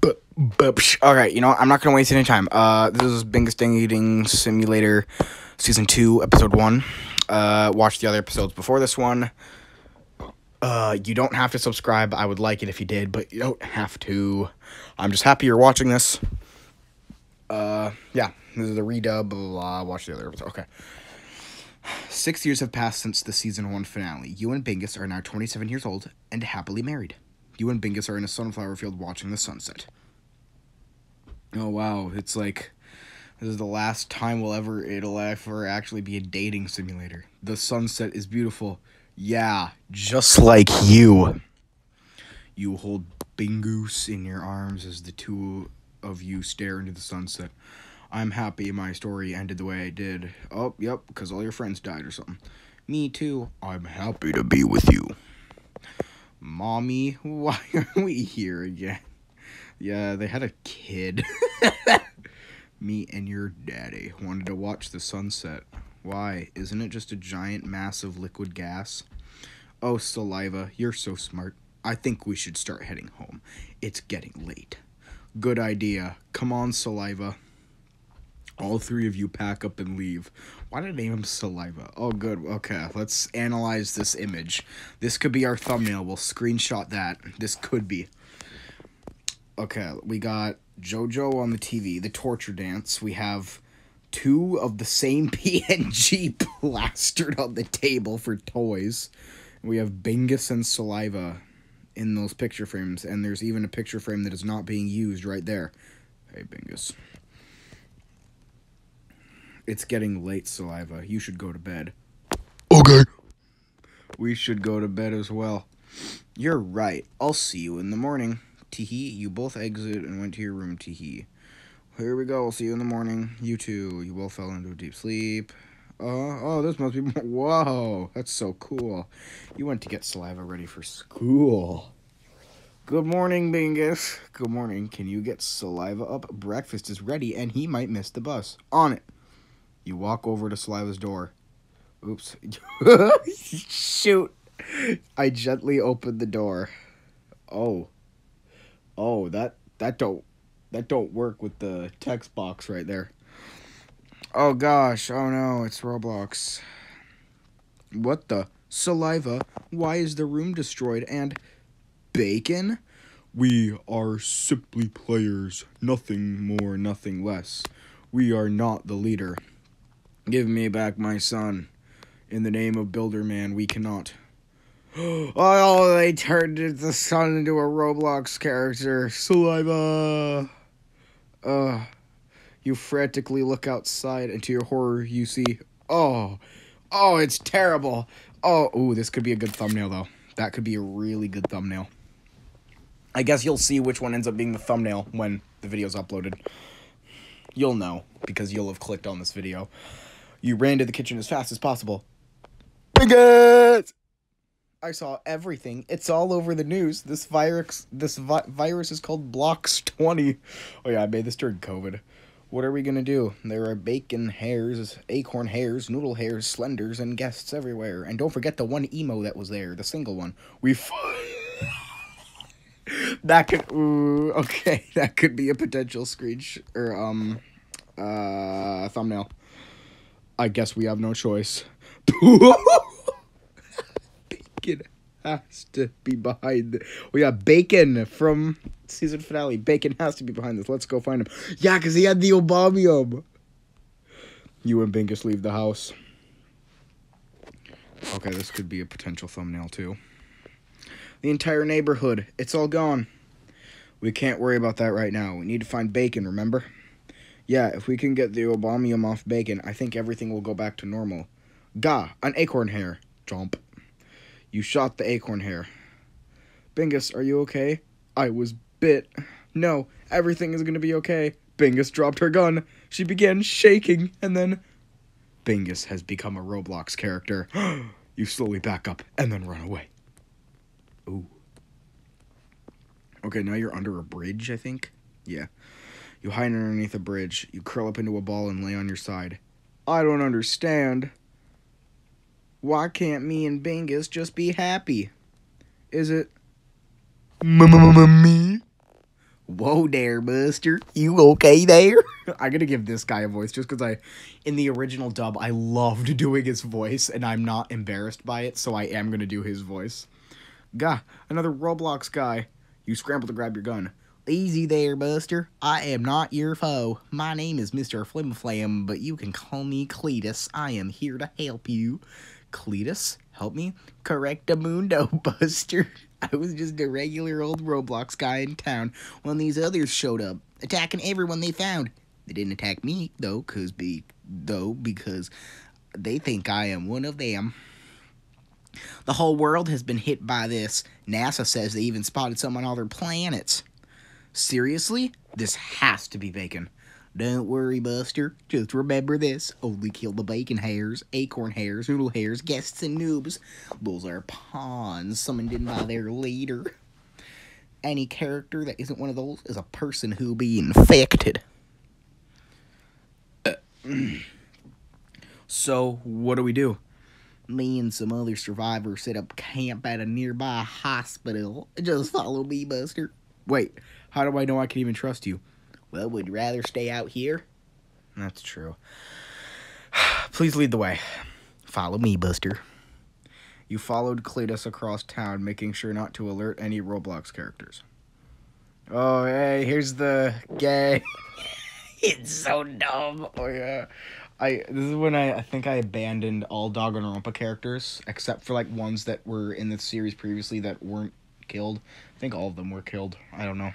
But, all right, you know what? I'm not gonna waste any time. Uh, this is Bingus Dating Simulator, season two, episode one. Uh, watch the other episodes before this one. Uh, you don't have to subscribe. I would like it if you did, but you don't have to. I'm just happy you're watching this. Uh, yeah, this is the redub. Blah, blah, blah. Watch the other episode. Okay. Six years have passed since the season one finale. You and Bingus are now 27 years old and happily married. You and Bingus are in a sunflower field watching the sunset. Oh wow, it's like this is the last time we'll ever it'll ever actually be a dating simulator. The sunset is beautiful. Yeah, just like you. You hold Bingus in your arms as the two of you stare into the sunset. I'm happy my story ended the way I did. Oh, yep, because all your friends died or something. Me too. I'm happy to be with you. Mommy, why are we here again? Yeah, they had a kid. Me and your daddy wanted to watch the sunset. Why? Isn't it just a giant mass of liquid gas? Oh, saliva, you're so smart. I think we should start heading home. It's getting late. Good idea. Come on, saliva. All three of you pack up and leave. Why did I name him Saliva? Oh, good. Okay, let's analyze this image. This could be our thumbnail. We'll screenshot that. This could be. Okay, we got JoJo on the TV, the torture dance. We have two of the same PNG plastered on the table for toys. We have Bingus and Saliva in those picture frames, and there's even a picture frame that is not being used right there. Hey, Bingus. It's getting late, Saliva. You should go to bed. Okay. We should go to bed as well. You're right. I'll see you in the morning. Teehee, you both exit and went to your room, Teehee. Here we go. I'll see you in the morning. You too. You both fell into a deep sleep. Uh, oh, this must be. Whoa, that's so cool. You went to get saliva ready for school. Good morning, Bingus. Good morning. Can you get saliva up? Breakfast is ready and he might miss the bus. On it. You walk over to Saliva's door. Oops. Shoot. I gently opened the door. Oh. Oh, that that don't that don't work with the text box right there. Oh gosh. Oh no, it's Roblox. What the saliva? Why is the room destroyed and bacon? We are simply players, nothing more, nothing less. We are not the leader. Give me back my son. In the name of Builder Man, we cannot. oh, they turned the son into a Roblox character. Saliva. Uh, you frantically look outside, and to your horror, you see. Oh, oh, it's terrible. Oh, ooh, this could be a good thumbnail though. That could be a really good thumbnail. I guess you'll see which one ends up being the thumbnail when the video's uploaded. You'll know because you'll have clicked on this video. You ran to the kitchen as fast as possible. Bigot! I saw everything. It's all over the news. This virus, this vi- virus is called Blocks Twenty. Oh yeah, I made this during COVID. What are we gonna do? There are bacon hairs, acorn hairs, noodle hairs, slenders, and guests everywhere. And don't forget the one emo that was there, the single one. We. That could. Ooh, okay, that could be a potential screech or um, uh, thumbnail. I guess we have no choice. bacon has to be behind. The- we got bacon from season finale. Bacon has to be behind this. Let's go find him. Yeah, because he had the Obamium. You and Bingus leave the house. Okay, this could be a potential thumbnail too. The entire neighborhood. It's all gone. We can't worry about that right now. We need to find bacon, remember? Yeah, if we can get the Obamium off bacon, I think everything will go back to normal. Gah, an acorn hair. Jump. You shot the acorn hair. Bingus, are you okay? I was bit. No, everything is gonna be okay. Bingus dropped her gun. She began shaking, and then. Bingus has become a Roblox character. you slowly back up and then run away. Ooh. Okay, now you're under a bridge, I think? Yeah. You hide underneath a bridge. You curl up into a ball and lay on your side. I don't understand. Why can't me and Bingus just be happy? Is it Me? Whoa there, Buster. You okay there? I'm gonna give this guy a voice just because I, in the original dub, I loved doing his voice and I'm not embarrassed by it, so I am gonna do his voice. Gah, another Roblox guy. You scramble to grab your gun. Easy there, Buster. I am not your foe. My name is Mr. Flimflam, but you can call me Cletus. I am here to help you. Cletus, help me? Correct a mundo, Buster. I was just a regular old Roblox guy in town when these others showed up, attacking everyone they found. They didn't attack me though, cause be though because they think I am one of them. The whole world has been hit by this. NASA says they even spotted some on other planets. Seriously? This has to be bacon. Don't worry, Buster. Just remember this. Only kill the bacon hairs, acorn hairs, noodle hairs, guests, and noobs. Those are pawns summoned in by their leader. Any character that isn't one of those is a person who'll be infected. so, what do we do? Me and some other survivors set up camp at a nearby hospital. Just follow me, Buster. Wait, how do I know I can even trust you? Well, would you rather stay out here? That's true. Please lead the way. Follow me, Buster. You followed Cletus across town, making sure not to alert any Roblox characters. Oh, hey, here's the gay. it's so dumb. Oh yeah. I this is when I I think I abandoned all Danganronpa characters except for like ones that were in the series previously that weren't killed. I think all of them were killed. I don't know.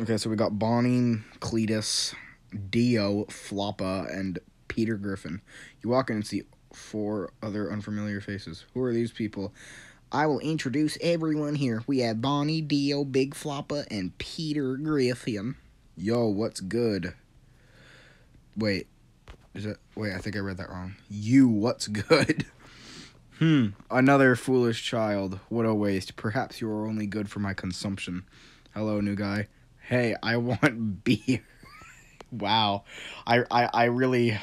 Okay, so we got Bonnie, Cletus, Dio, Floppa, and Peter Griffin. You walk in and see four other unfamiliar faces. Who are these people? I will introduce everyone here. We have Bonnie, Dio, Big Floppa, and Peter Griffin. Yo, what's good? Wait, is it? Wait, I think I read that wrong. You, what's good? Hmm, another foolish child. What a waste. Perhaps you are only good for my consumption. Hello, new guy. Hey, I want beer. wow, I, I I really,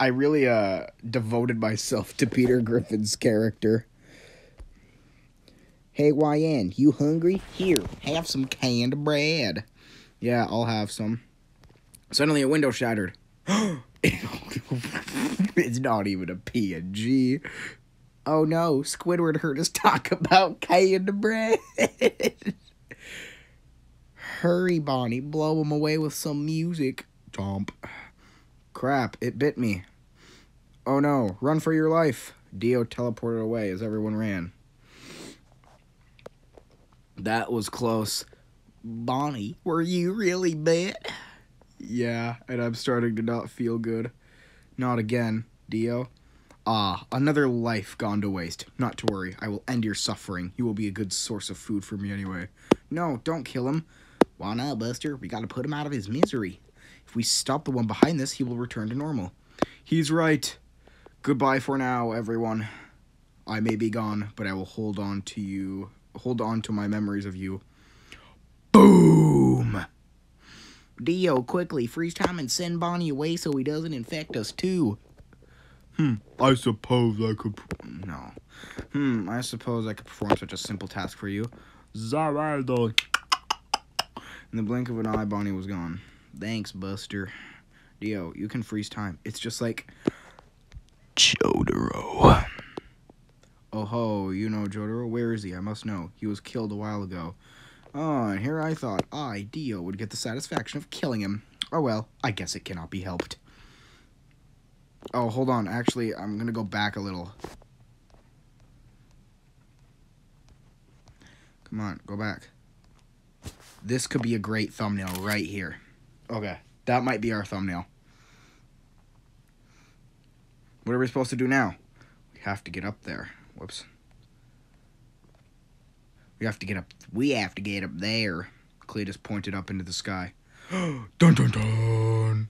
I really uh devoted myself to Peter Griffin's character. Hey, YN, you hungry? Here, have some canned bread. Yeah, I'll have some. Suddenly, a window shattered. it's not even a PNG. Oh no, Squidward heard us talk about canned bread. Hurry, Bonnie, blow him away with some music. Chomp. Crap, it bit me. Oh no, run for your life. Dio teleported away as everyone ran. That was close. Bonnie, were you really bit? Yeah, and I'm starting to not feel good. Not again, Dio. Ah, another life gone to waste. Not to worry, I will end your suffering. You will be a good source of food for me anyway. No, don't kill him. Why not, Buster? We gotta put him out of his misery. If we stop the one behind this, he will return to normal. He's right. Goodbye for now, everyone. I may be gone, but I will hold on to you. Hold on to my memories of you. Boom! Dio, quickly, freeze time and send Bonnie away so he doesn't infect us too. Hmm, I suppose I could. No. Hmm, I suppose I could perform such a simple task for you. Za Warudo. In the blink of an eye, Bonnie was gone. Thanks, Buster. Dio, you can freeze time. It's just like Jotaro. Oh ho, you know Jotaro? Where is he? I must know. He was killed a while ago. Oh, and here I thought I, Dio, would get the satisfaction of killing him. Oh well, I guess it cannot be helped. Oh, hold on. Actually, I'm gonna go back a little. Come on, go back. This could be a great thumbnail right here. Okay, that might be our thumbnail. What are we supposed to do now? We have to get up there. Whoops. We have to get up. We have to get up there. Cletus pointed up into the sky. dun dun dun.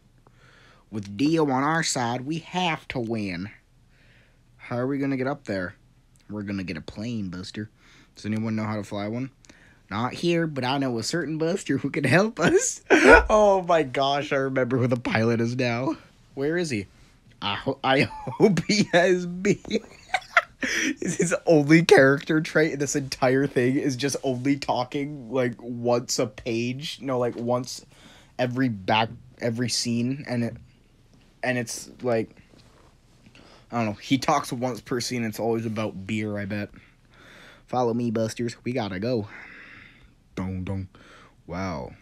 With Dio on our side, we have to win. How are we gonna get up there? We're gonna get a plane, Buster. Does anyone know how to fly one? Not here, but I know a certain Buster who can help us. oh my gosh, I remember who the pilot is now. Where is he? I, ho- I hope he has me. his only character trait in this entire thing is just only talking like once a page. No, like once every back every scene, and it and it's like I don't know. He talks once per scene. It's always about beer. I bet. Follow me, Busters. We gotta go. Dong dong. Wow.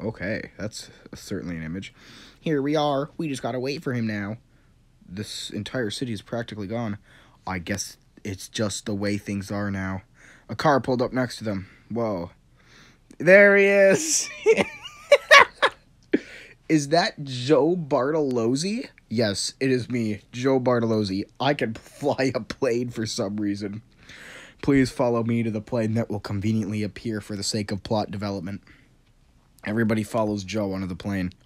Okay, that's certainly an image. Here we are. We just gotta wait for him now. This entire city is practically gone. I guess it's just the way things are now. A car pulled up next to them. Whoa. There he is. is that Joe Bartolozzi? Yes, it is me, Joe Bartolozzi. I can fly a plane for some reason. Please follow me to the plane that will conveniently appear for the sake of plot development. Everybody follows Joe onto the plane.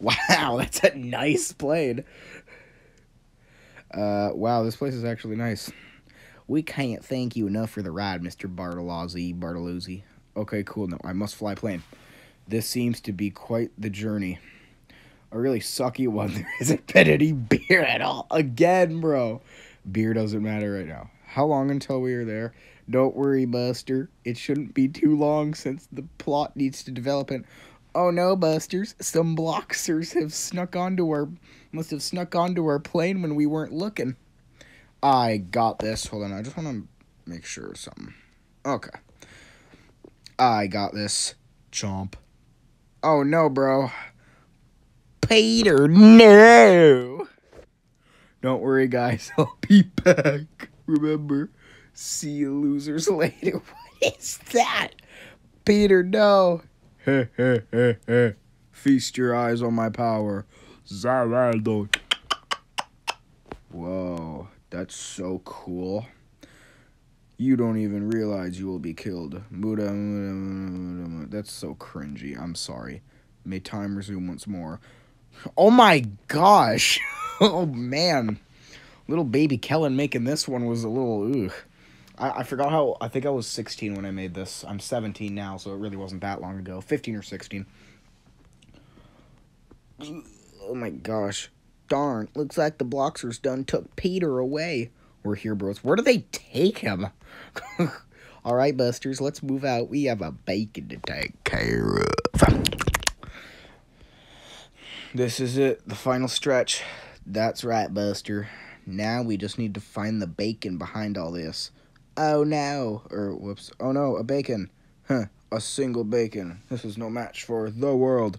Wow, that's a nice plane. Uh, wow, this place is actually nice. We can't thank you enough for the ride, Mr. Bartolozzi. Bartolozzi. Okay, cool. No, I must fly plane. This seems to be quite the journey. A really sucky one. There isn't been any beer at all. Again, bro. Beer doesn't matter right now. How long until we are there? Don't worry, Buster. It shouldn't be too long since the plot needs to develop. And oh no, Busters! Some blocksters have snuck onto our must have snuck onto our plane when we weren't looking. I got this. Hold on, I just want to make sure something. Okay. I got this. Chomp. Oh no, bro. Peter, no. Don't worry, guys. I'll be back. Remember, see you losers later. What is that? Peter, no. Feast your eyes on my power. Za Warudo. Whoa, that's so cool. You don't even realize you will be killed. Muda. That's so cringy. I'm sorry. May time resume once more. Oh my gosh. oh man. Little baby Kellen making this one was a little ugh. I, I forgot how I think I was 16 when I made this. I'm 17 now, so it really wasn't that long ago. 15 or 16. Oh my gosh. Darn, looks like the Bloxers done took Peter away. We're here, bros. Where do they take him? All right, Busters, let's move out. We have a bacon to take care of. This is it, the final stretch. That's right, Buster. Now we just need to find the bacon behind all this. Oh no, or whoops. Oh no, a bacon. Huh, a single bacon. This is no match for the world.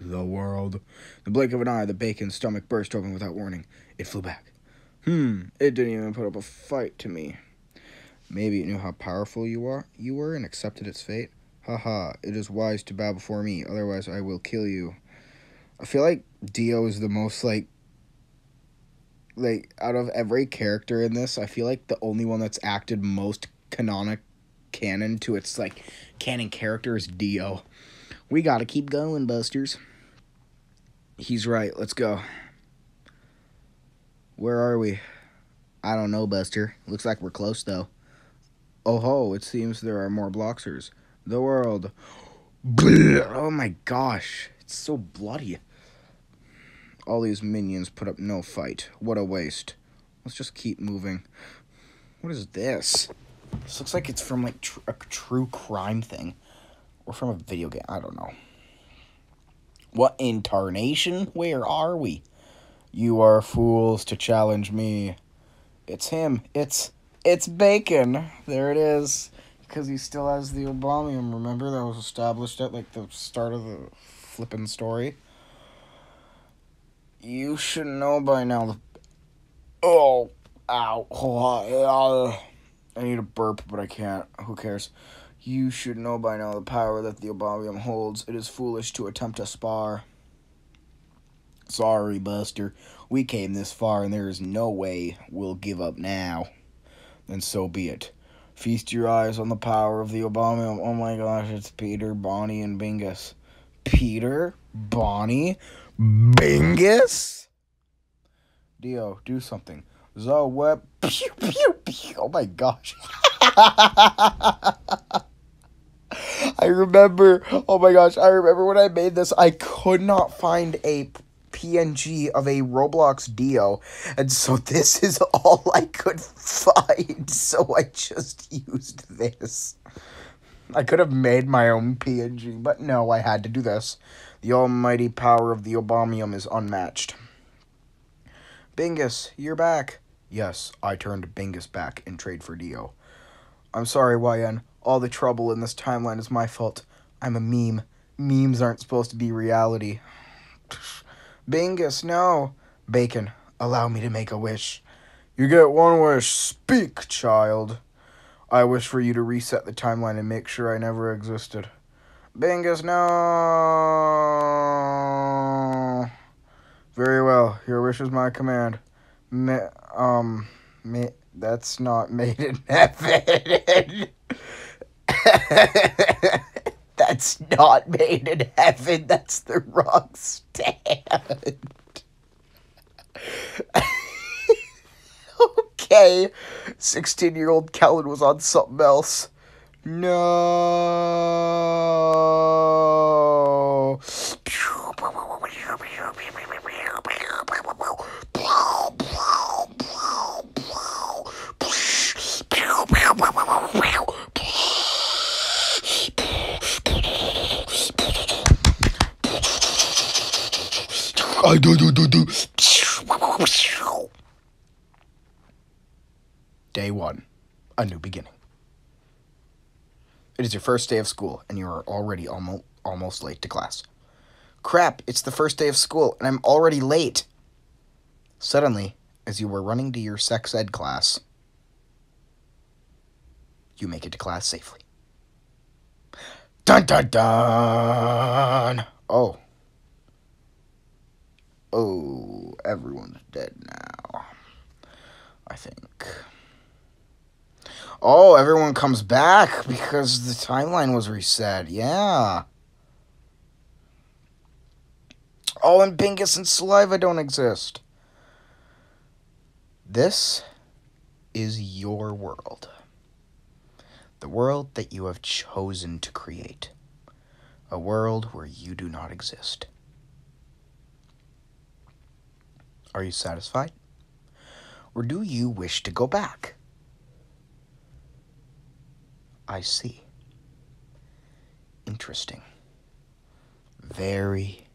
The world. The blink of an eye, the bacon's stomach burst open without warning. It flew back. Hmm, it didn't even put up a fight to me. Maybe it knew how powerful you are you were and accepted its fate. Haha, it is wise to bow before me, otherwise I will kill you. I feel like Dio is the most like like out of every character in this, I feel like the only one that's acted most canonic canon to its like canon character is Dio. We gotta keep going, Busters. He's right. Let's go. Where are we? I don't know, Buster. Looks like we're close though. Oh ho! It seems there are more Bloxers. The world. Oh my gosh! It's so bloody. All these minions put up no fight. What a waste. Let's just keep moving. What is this? This looks like it's from like tr- a true crime thing, or from a video game. I don't know. What incarnation? Where are we? You are fools to challenge me. It's him. It's it's Bacon. There it is. Because he still has the Obamium. Remember that was established at like the start of the flippin' story. You should know by now. The... Oh, ow. Oh, I need a burp, but I can't. Who cares? You should know by now the power that the Obamium holds. It is foolish to attempt to spar. Sorry, Buster. We came this far, and there is no way we'll give up now. Then so be it. Feast your eyes on the power of the Obamium. Oh my gosh, it's Peter, Bonnie, and Bingus. Peter, Bonnie, Bingus? Dio, do something. The web. Pew, pew, pew. Oh my gosh. I remember, oh my gosh, I remember when I made this, I could not find a PNG of a Roblox Dio, and so this is all I could find, so I just used this. I could have made my own PNG, but no, I had to do this. The almighty power of the Obamium is unmatched. Bingus, you're back. Yes, I turned Bingus back in trade for Dio. I'm sorry, YN. All the trouble in this timeline is my fault. I'm a meme. Memes aren't supposed to be reality. Bingus, no. Bacon, allow me to make a wish. You get one wish. Speak, child. I wish for you to reset the timeline and make sure I never existed. Bingus, no. Very well. Your wish is my command. Ma- um, that's not made in heaven. that's not made in heaven. That's the wrong stand. Okay. 16 year old Kellen was on something else. No. I do do do do. Day one, a new beginning. It is your first day of school, and you are already almost almost late to class. Crap! It's the first day of school, and I'm already late. Suddenly, as you were running to your sex ed class, you make it to class safely. Dun dun dun! Oh. Oh, everyone's dead now. I think. Oh, everyone comes back because the timeline was reset. Yeah. Oh, and Bingus and Saliva don't exist. This is your world. The world that you have chosen to create. A world where you do not exist. Are you satisfied? Or do you wish to go back? I see. Interesting. Very,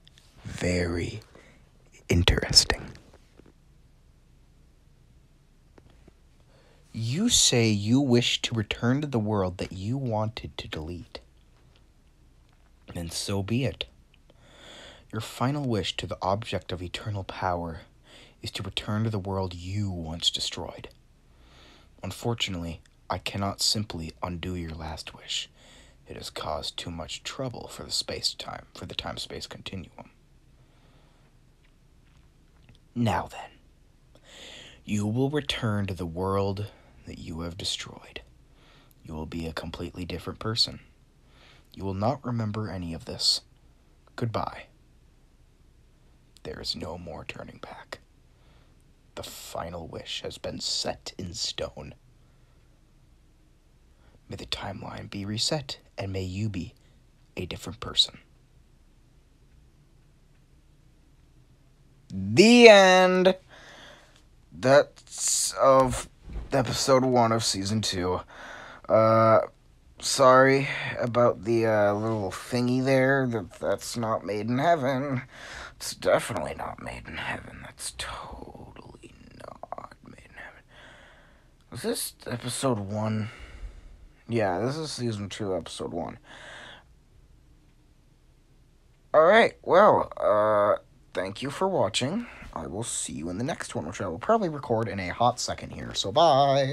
very interesting. You say you wish to return to the world that you wanted to delete. And so be it. Your final wish to the object of eternal power is to return to the world you once destroyed. Unfortunately, I cannot simply undo your last wish. It has caused too much trouble for the space time for the time space continuum. Now then, you will return to the world that you have destroyed. You will be a completely different person. You will not remember any of this. Goodbye. There is no more turning back. The final wish has been set in stone. May the timeline be reset, and may you be a different person. The end. That's of episode one of season two. Uh, sorry about the uh, little thingy there. That that's not made in heaven. It's definitely not made in heaven. That's totally not made in heaven. Was this episode one? Yeah, this is season two, episode one. Alright, well, uh, thank you for watching. I will see you in the next one, which I will probably record in a hot second here. So, bye.